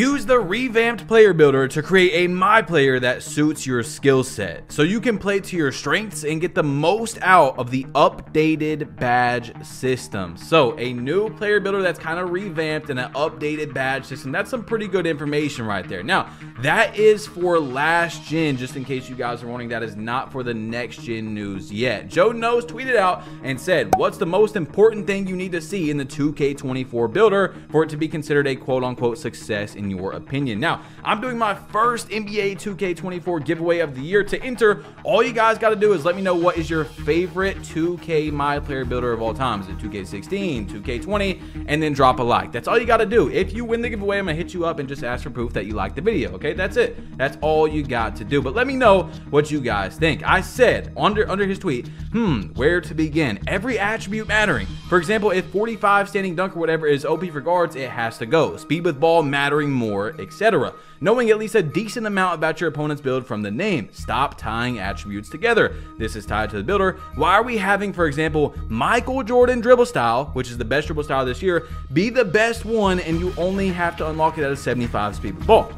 Use the revamped player builder to create a my player that suits your skill set so you can play to your strengths and get the most out of the updated badge system. So, a new player builder that's kind of revamped and an updated badge system. That's some pretty good information right there. Now, that is for last gen, just in case you guys are wondering, that is not for the next gen news yet. Joe Knows tweeted out and said, What's the most important thing you need to see in the 2K24 builder for it to be considered a quote unquote success in your opinion. Now, I'm doing my first NBA 2K24 giveaway of the year. To enter, all you guys got to do is let me know what is your favorite 2K My Player Builder of all time. Is it 2K16, 2K20, and then drop a like. That's all you got to do. If you win the giveaway, I'm going to hit you up and just ask for proof that you like the video, okay? That's it. That's all you got to do. But let me know what you guys think. I said under under his tweet, hmm, where to begin? Every attribute mattering. For example, if 45 standing dunk or whatever is OP for guards, it has to go. Speed with ball mattering more, etc. Knowing at least a decent amount about your opponent's build from the name. Stop tying attributes together. This is tied to the builder. Why are we having, for example, Michael Jordan dribble style, which is the best dribble style this year, be the best one and you only have to unlock it at a 75 speed ball?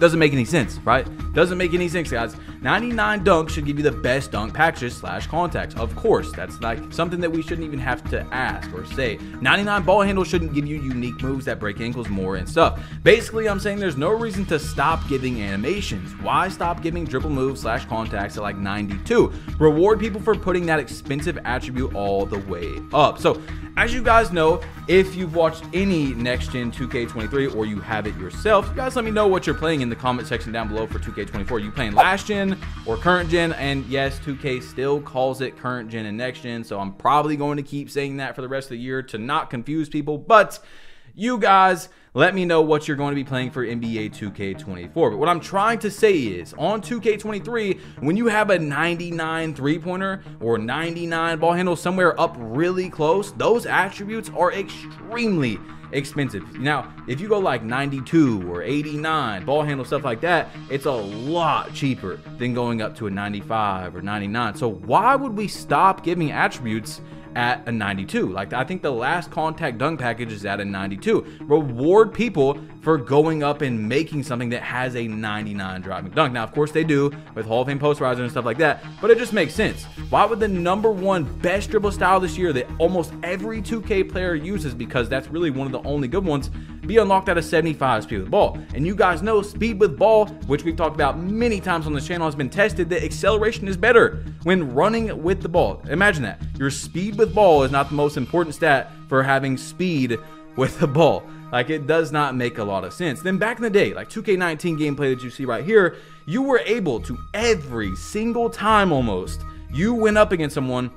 Doesn't make any sense, right? Doesn't make any sense, guys. 99 dunks should give you the best dunk packages slash contacts. Of course, that's like something that we shouldn't even have to ask or say. 99 ball handles shouldn't give you unique moves that break ankles more and stuff. Basically, I'm saying there's no reason to stop giving animations. Why stop giving dribble moves slash contacts at like 92? Reward people for putting that expensive attribute all the way up. So as you guys know, if you've watched any next gen 2K23 or you have it yourself, you guys let me know what you're playing in the comment section down below for 2K24. Are you playing last gen or current gen? And yes, 2K still calls it current gen and next gen, so I'm probably going to keep saying that for the rest of the year to not confuse people, but you guys let me know what you're going to be playing for NBA 2K24. But what I'm trying to say is on 2K23, when you have a 99 three pointer or 99 ball handle somewhere up really close, those attributes are extremely expensive. Now, if you go like 92 or 89, ball handle stuff like that, it's a lot cheaper than going up to a 95 or 99. So why would we stop giving attributes at a 92. Like I think the last contact dunk package is at a 92. Reward people for going up and making something that has a 99 driving dunk. Now, of course, they do with Hall of Fame posterizer and stuff like that, but it just makes sense. Why would the number one best dribble style this year that almost every 2K player uses, because that's really one of the only good ones, be unlocked at a 75 speed with ball? And you guys know speed with ball, which we've talked about many times on this channel, has been tested that acceleration is better when running with the ball. Imagine that. Your speed with ball is not the most important stat for having speed with the ball. Like it does not make a lot of sense. Then back in the day, like 2K19 gameplay that you see right here, you were able to every single time almost you went up against someone,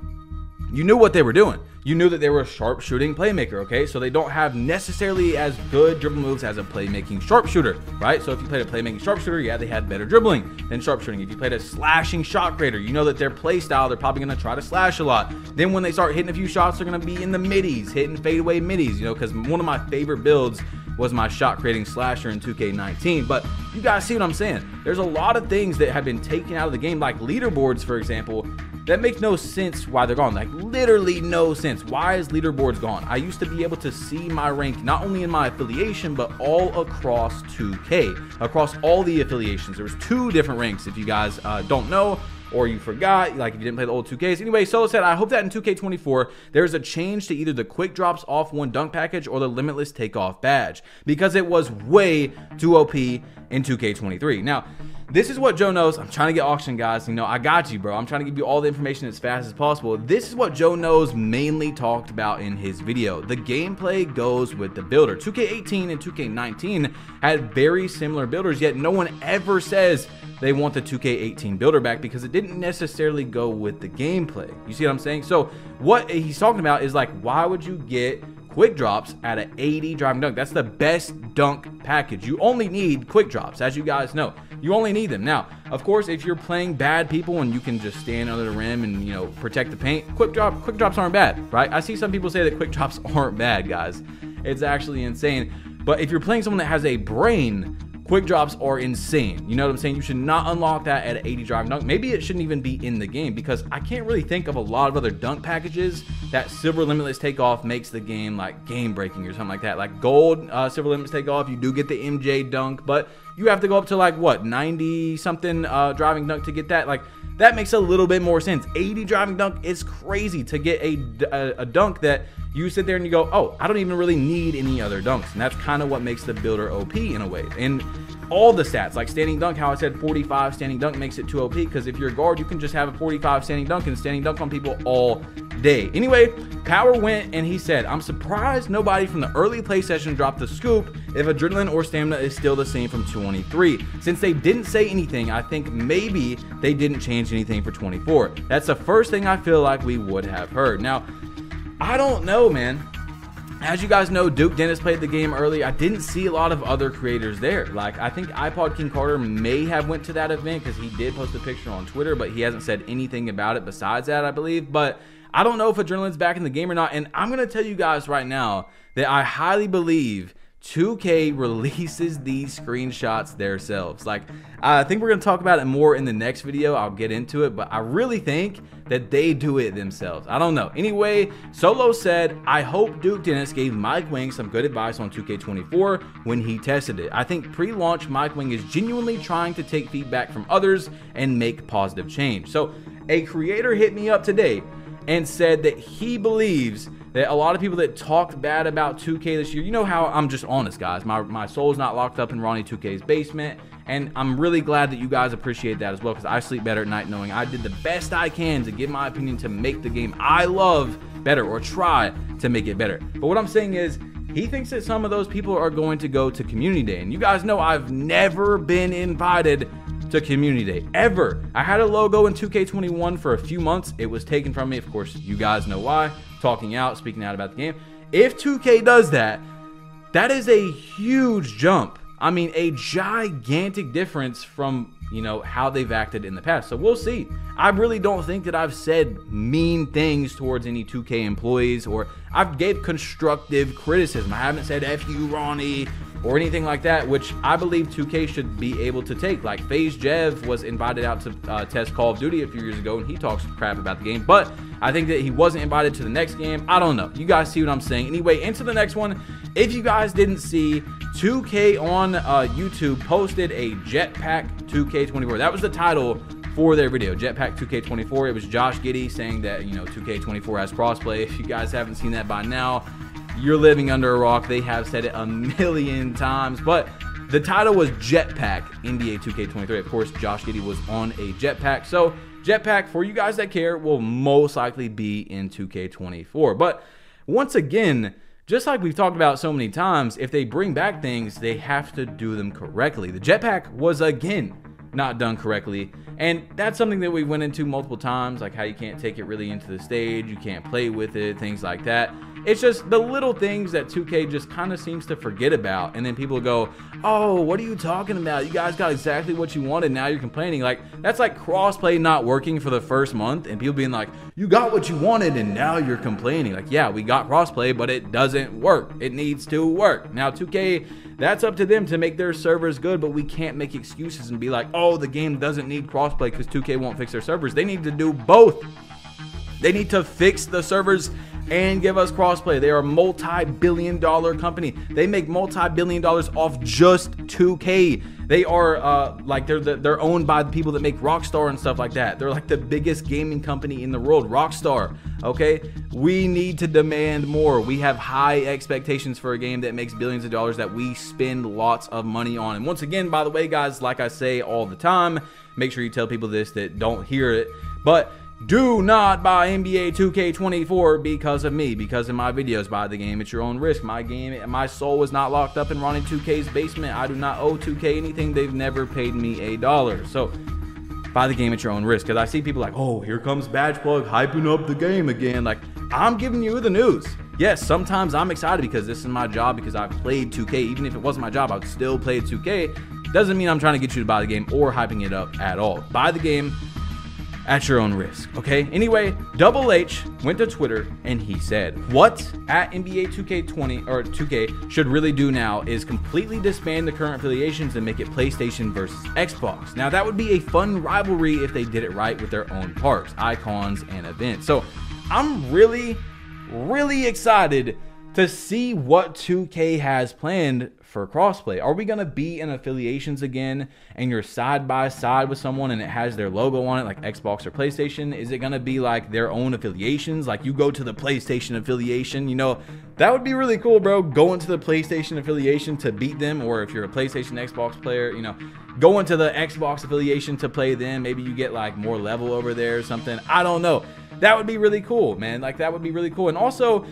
you knew what they were doing you knew that they were a sharpshooting playmaker, okay? So they don't have necessarily as good dribble moves as a playmaking sharpshooter, right? So if you played a playmaking sharpshooter, yeah, they had better dribbling than sharpshooting. If you played a slashing shot creator, you know that their play style, they're probably gonna try to slash a lot. Then when they start hitting a few shots, they're gonna be in the middies, hitting fadeaway middies, you know, because one of my favorite builds was my shot creating slasher in 2K19. But you guys see what I'm saying? There's a lot of things that have been taken out of the game, like leaderboards, for example, that makes no sense why they're gone. Like literally no sense. Why is leaderboards gone? I used to be able to see my rank not only in my affiliation but all across 2K, across all the affiliations. There was two different ranks. If you guys uh, don't know, or you forgot, like if you didn't play the old 2Ks. Anyway, Solo said, I hope that in 2K24, there's a change to either the quick drops off one dunk package or the limitless takeoff badge because it was way too OP in 2K23. Now, this is what Joe knows. I'm trying to get auction, guys. You know, I got you, bro. I'm trying to give you all the information as fast as possible. This is what Joe knows mainly talked about in his video. The gameplay goes with the builder. 2K18 and 2K19 had very similar builders, yet no one ever says they want the 2K18 builder back because it didn't necessarily go with the gameplay. You see what I'm saying? So what he's talking about is like, why would you get quick drops at an 80 driving dunk. That's the best dunk package. You only need quick drops, as you guys know. You only need them. Now, of course, if you're playing bad people and you can just stand under the rim and you know protect the paint, quick drop quick drops aren't bad, right? I see some people say that quick drops aren't bad, guys. It's actually insane. But if you're playing someone that has a brain, quick drops are insane. You know what I'm saying? You should not unlock that at 80 driving dunk. Maybe it shouldn't even be in the game because I can't really think of a lot of other dunk packages that silver limitless takeoff makes the game like game breaking or something like that. Like gold uh, silver limitless takeoff, you do get the MJ dunk, but you have to go up to like what 90 something uh, driving dunk to get that. Like that makes a little bit more sense. 80 driving dunk is crazy to get a, a, a dunk that you sit there and you go, oh, I don't even really need any other dunks. And that's kind of what makes the builder OP in a way. And all the stats, like standing dunk, how I said 45 standing dunk makes it too OP because if you're a guard, you can just have a 45 standing dunk and standing dunk on people all day. Anyway, Power went and he said, I'm surprised nobody from the early play session dropped the scoop if adrenaline or stamina is still the same from 23. Since they didn't say anything, I think maybe they didn't change anything for 24. That's the first thing I feel like we would have heard. Now, I don't know, man. As you guys know, Duke Dennis played the game early. I didn't see a lot of other creators there. Like, I think iPod King Carter may have went to that event because he did post a picture on Twitter, but he hasn't said anything about it besides that, I believe. But I don't know if Adrenaline's back in the game or not. And I'm going to tell you guys right now that I highly believe 2K releases these screenshots themselves. Like, I think we're going to talk about it more in the next video. I'll get into it, but I really think that they do it themselves. I don't know. Anyway, Solo said, I hope Duke Dennis gave Mike Wang some good advice on 2K24 when he tested it. I think pre-launch Mike Wang is genuinely trying to take feedback from others and make positive change. So, a creator hit me up today and said that he believes that a lot of people that talked bad about 2K this year, you know how I'm just honest, guys. My, my soul's not locked up in Ronnie 2K's basement. And I'm really glad that you guys appreciate that as well because I sleep better at night knowing I did the best I can to give my opinion to make the game I love better or try to make it better. But what I'm saying is, he thinks that some of those people are going to go to Community Day. And you guys know I've never been invited to Community Day ever. I had a logo in 2K21 for a few months. It was taken from me. Of course, you guys know why. Talking out, speaking out about the game. If 2K does that, that is a huge jump. I mean, a gigantic difference from, you know, how they've acted in the past. So we'll see. I really don't think that I've said mean things towards any 2K employees or I've gave constructive criticism. I haven't said F you, Ronnie, or anything like that, which I believe 2K should be able to take. Like FaZe Jev was invited out to uh, test Call of Duty a few years ago, and he talks crap about the game. But I think that he wasn't invited to the next game. I don't know. You guys see what I'm saying? Anyway, into the next one. If you guys didn't see, 2K on uh, YouTube posted a Jetpack 2K24. That was the title for their video, Jetpack 2K24. It was Josh Giddey saying that, you know, 2K24 has crossplay. If you guys haven't seen that by now, you're living under a rock. They have said it a million times, but the title was Jetpack NBA 2K23. Of course, Josh Giddey was on a jetpack. So, Jetpack, for you guys that care, will most likely be in 2K24. But once again, just like we've talked about so many times, if they bring back things, they have to do them correctly. The jetpack was again not done correctly. And that's something that we went into multiple times, like how you can't take it really into the stage, you can't play with it, things like that. It's just the little things that 2K just kind of seems to forget about. And then people go, oh, what are you talking about? You guys got exactly what you wanted. Now you're complaining. Like, that's like crossplay not working for the first month and people being like, you got what you wanted and now you're complaining. Like, yeah, we got crossplay, but it doesn't work. It needs to work. Now, 2K, that's up to them to make their servers good, but we can't make excuses and be like, oh, the game doesn't need crossplay because 2K won't fix their servers. They need to do both. They need to fix the servers and give us crossplay. They are a multi-billion dollar company. They make multi-billion dollars off just 2K. They are uh, like they're they're owned by the people that make Rockstar and stuff like that. They're like the biggest gaming company in the world, Rockstar. Okay, we need to demand more. We have high expectations for a game that makes billions of dollars that we spend lots of money on. And once again, by the way, guys, like I say all the time, make sure you tell people this that don't hear it, but do not buy NBA 2K24 because of me, because of my videos. Buy the game at your own risk. My game, my soul is not locked up in Ronnie 2K's basement. I do not owe 2K anything. They've never paid me a dollar. So buy the game at your own risk. Because I see people like, oh, here comes Badge Plug hyping up the game again. Like, I'm giving you the news. Yes, sometimes I'm excited because this is my job because I've played 2K. Even if it wasn't my job, I would still play 2K. Doesn't mean I'm trying to get you to buy the game or hyping it up at all. Buy the game at your own risk, okay? Anyway, Double H went to Twitter and he said, What at NBA 2K20 or 2K should really do now is completely disband the current affiliations and make it PlayStation versus Xbox. Now, that would be a fun rivalry if they did it right with their own parks, icons, and events. So I'm really, really excited to see what 2K has planned for crossplay. Are we going to be in affiliations again and you're side by side with someone and it has their logo on it like Xbox or PlayStation? Is it going to be like their own affiliations? Like you go to the PlayStation affiliation, you know, that would be really cool, bro. Going to the PlayStation affiliation to beat them or if you're a PlayStation Xbox player, you know, going to the Xbox affiliation to play them. Maybe you get like more level over there or something. I don't know. That would be really cool, man. Like that would be really cool. And also,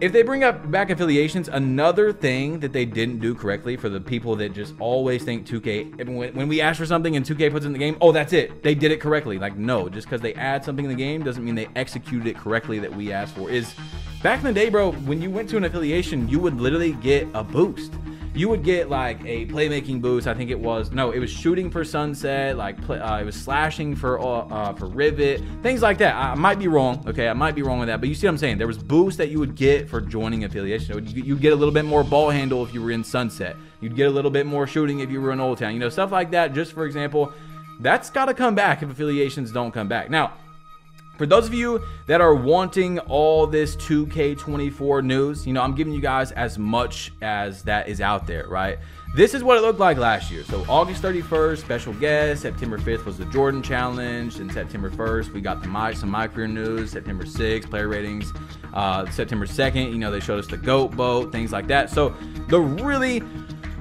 if they bring up back affiliations, another thing that they didn't do correctly for the people that just always think 2K, when, we ask for something and 2K puts it in the game, oh, that's it. They did it correctly. Like, no, just because they add something in the game doesn't mean they executed it correctly that we asked for. Is back in the day, bro, when you went to an affiliation, you would literally get a boost you would get like a playmaking boost. I think it was no, it was shooting for sunset, like play, uh, it was slashing for uh, for rivet, things like that. I, might be wrong. Okay, I might be wrong with that, but you see what I'm saying? There was boosts that you would get for joining affiliation. You would get a little bit more ball handle if you were in sunset. You'd get a little bit more shooting if you were in Old Town. You know, stuff like that. Just for example, that's got to come back if affiliations don't come back. Now for those of you that are wanting all this 2K24 news, you know, I'm giving you guys as much as that is out there, right? This is what it looked like last year. So August 31st, special guest. September 5th was the Jordan Challenge. And September 1st, we got the my, some my career news. September 6th, player ratings. Uh, September 2nd, you know, they showed us the GOAT boat, things like that. So the really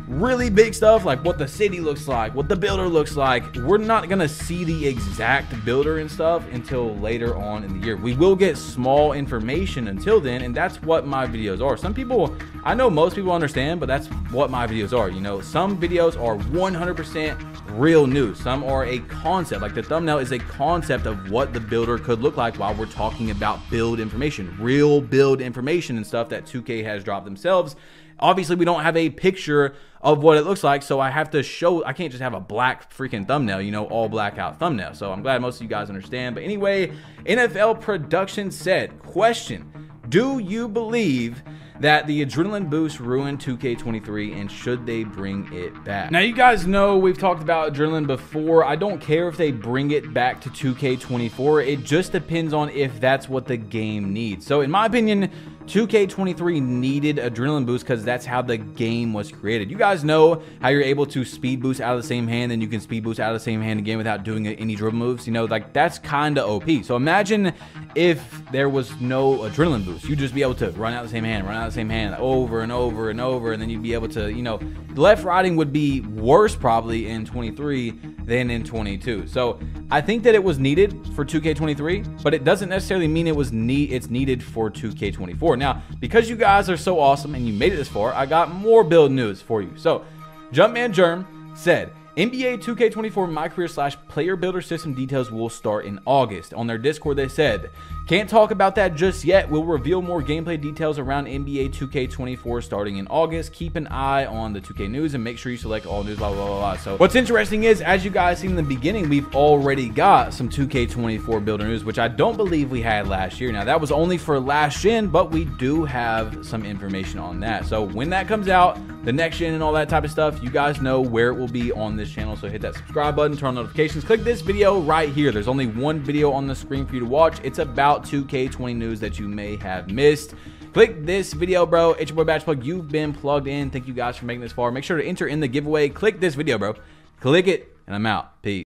really big stuff like what the city looks like, what the builder looks like. We're not going to see the exact builder and stuff until later on in the year. We will get small information until then, and that's what my videos are. Some people, I know most people understand, but that's what my videos are. You know, some videos are 100% real news. Some are a concept, like the thumbnail is a concept of what the builder could look like while we're talking about build information, real build information and stuff that 2K has dropped themselves obviously we don't have a picture of what it looks like so i have to show i can't just have a black freaking thumbnail you know all blackout thumbnail so i'm glad most of you guys understand but anyway nfl production said question do you believe that the adrenaline boost ruined 2K23 and should they bring it back? Now, you guys know we've talked about adrenaline before. I don't care if they bring it back to 2K24. It just depends on if that's what the game needs. So, in my opinion, 2K23 needed adrenaline boost because that's how the game was created. You guys know how you're able to speed boost out of the same hand, and you can speed boost out of the same hand again without doing any dribble moves. You know, like that's kind of OP. So imagine if there was no adrenaline boost. You'd just be able to run out the same hand, run out the same hand over and over and over, and then you'd be able to, you know, left riding would be worse probably in 23 than in 22. So I think that it was needed for 2K23, but it doesn't necessarily mean it was need it's needed for 2K24. Now, because you guys are so awesome and you made it this far, I got more build news for you. So, Jumpman Germ said, NBA 2K24 My Career slash Player Builder System details will start in August. On their Discord, they said, can't talk about that just yet. We'll reveal more gameplay details around NBA 2K24 starting in August. Keep an eye on the 2K news and make sure you select all news, blah, blah, blah, blah. So what's interesting is, as you guys seen in the beginning, we've already got some 2K24 builder news, which I don't believe we had last year. Now, that was only for last gen, but we do have some information on that. So when that comes out, the next gen and all that type of stuff, you guys know where it will be on this channel. So hit that subscribe button, turn on notifications, click this video right here. There's only one video on the screen for you to watch. It's about about 2K20 news that you may have missed. Click this video, bro. It's your boy Badge Plug. You've been plugged in. Thank you guys for making this far. Make sure to enter in the giveaway. Click this video, bro. Click it, and I'm out. Peace.